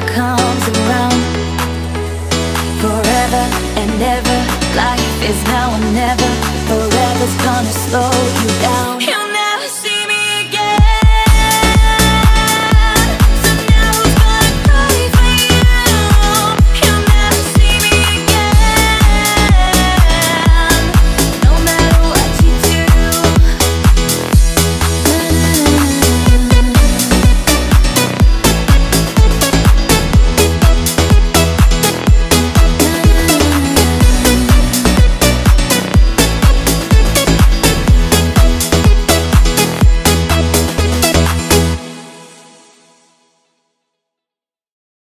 never comes around. Forever and ever. Life is now or never. Forever's gonna slow you down.